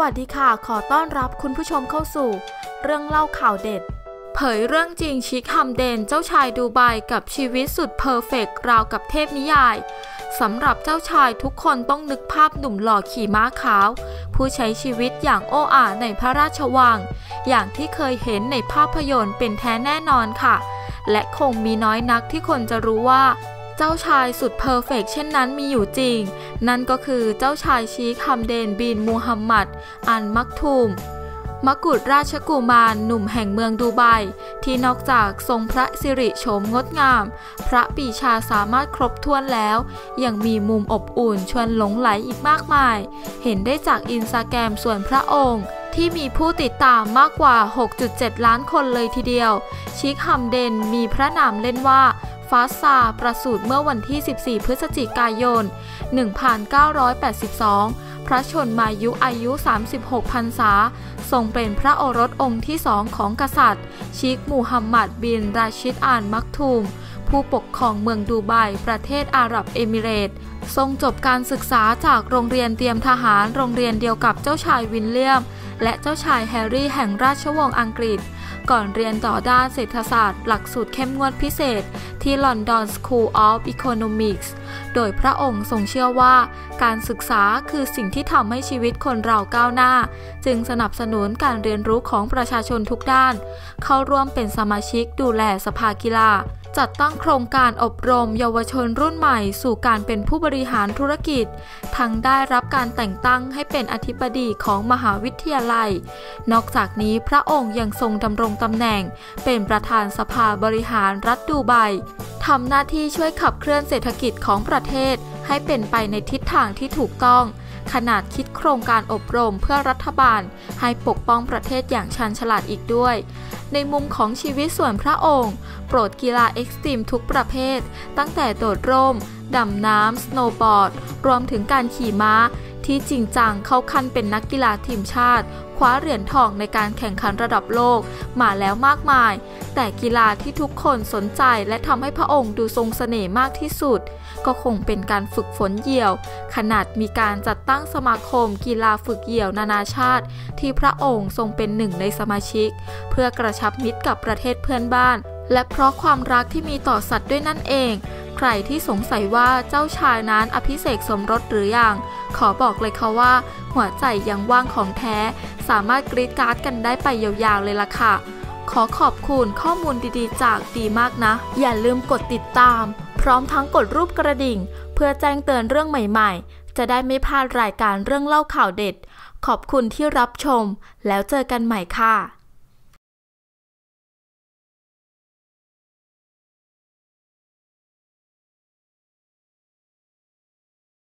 สวัสดีค่ะ ขอต้อนรับคุณผู้ชมเข้าสู่ เรื่องเล่าข่าวเด็ด เผยเรื่องจริงชีกห์ ฮัมเดน เจ้าชายดูไบกับชีวิตสุด perfect ราวกับเทพนิยายสำหรับเจ้าชายทุกคนต้องนึกภาพหนุ่มหล่อขี่ม้าขาว ผู้ใช้ชีวิตอย่างโอ่อ่าในพระราชวัง อย่างที่เคยเห็นในภาพยนตร์เป็นแท้แน่นอนค่ะ และคงมีน้อยนักที่คนจะรู้ว่า เจ้าชายสุด perfect เช่นนั้นมีอยู่จริง นั่นก็คือเจ้าชายชีคฮัมเดนบินมูฮัมหมัด อันมักทูมมกุฎราชกุมารหนุ่มแห่งเมืองดูไบ ที่นอกจากทรงพระสิริโฉมงดงาม พระปีชาสามารถครบถ้วนแล้ว ยังมีมุมอบอุ่นชวนหลงไหลอีกมากมาย เห็นได้จากอินสตาแกรมส่วนพระองค์ ที่มีผู้ติดตามมากกว่า 6.7 ล้านคนเลยทีเดียว ชิคฮัมเดนมีพระนามเล่นว่า ฟาซาประสูติเมื่อวันที่ 14 พฤศจิกายน 1982 พระชนมายุอายุ 36 พรรษา ทรงเป็นพระโอรสองค์ที่สองของกษัตริย์ ชิคมูฮัมหมัดบิน ราชิดอานมักทูม ผู้ปกครองเมืองดูไบประเทศอาหรับเอมิเรตทรงจบการศึกษาจากโรงเรียนเตรียมทหารโรงเรียนเดียวกับเจ้าชายวินเลียม และเจ้าชายแฮร์รี่แห่งราชวงศ์อังกฤษ ก่อนเรียนต่อด้านเศรษฐศาสตร์ หลักสูตรเข้มงวดพิเศษ ที่ London School of Economics โดยพระองค์ทรงเชื่อว่า การศึกษาคือสิ่งที่ทำให้ชีวิตคนเราก้าวหน้า จึงสนับสนุนการเรียนรู้ของประชาชนทุกด้าน เข้าร่วมเป็นสมาชิกดูแลสภากีฬา จัดตั้งโครงการอบรมเยาวชนรุ่นใหม่ สู่การเป็นผู้บริหารธุรกิจ ทั้งได้รับการแต่งตั้งให้เป็นอธิบดีของมหาวิทยาลัย นอกจากนี้พระองค์ยังทรงดำรงตำแหน่ง เป็นประธานสภาบริหารรัฐดูไบทำหน้าที่ช่วยขับเคลื่อนเศรษฐกิจของประเทศ ให้เป็นไปในทิศทางที่ถูกต้องขนาดคิดโครงการอบรมเพื่อรัฐบาล ให้ปกป้องประเทศอย่างชันฉลาดอีกด้วย ในมุมของชีวิตส่วนพระองค์ โปรดกีฬาเอ็กซ์ตรีมทุกประเภท ตั้งแต่โดดร่ม ดำน้ำสโนว์บอร์ด รวมถึงการขี่ม้า ที่จริงจังเข้าขั้นเป็นนักกีฬาทีมชาติ คว้าเหรียญทองในการแข่งขันระดับโลกมาแล้วมากมาย แต่กีฬาที่ทุกคนสนใจและทำให้พระองค์ดูทรงเสน่ห์มากที่สุด ก็คงเป็นการฝึกฝนเหยี่ยว ขนาดมีการจัดตั้งสมาคมกีฬาฝึกเหยี่ยวนานาชาติ ที่พระองค์ทรงเป็นหนึ่งในสมาชิก เพื่อกระชับมิตรกับประเทศเพื่อนบ้านและเพราะความรักที่มีต่อสัตว์ด้วยนั่นเอง ใครที่สงสัยว่าเจ้าชายนั้นอภิเษกสมรสหรืออยัง ขอบอกเลยค่ะว่า หัวใจยังว่างของแท้ สามารถกรีดการ์ดกันได้ไปยาวๆเลยล่ะค่ะ ขอขอบคุณข้อมูลดีๆ จากดีมากนะ อย่าลืมกดติดตาม พร้อมทั้งกดรูปกระดิ่ง เพื่อแจ้งเตือนเรื่องใหม่ๆ จะได้ไม่พลาดรายการเรื่องเล่าข่าวเด็ด ขอบคุณที่รับชม แล้วเจอกันใหม่ค่ะ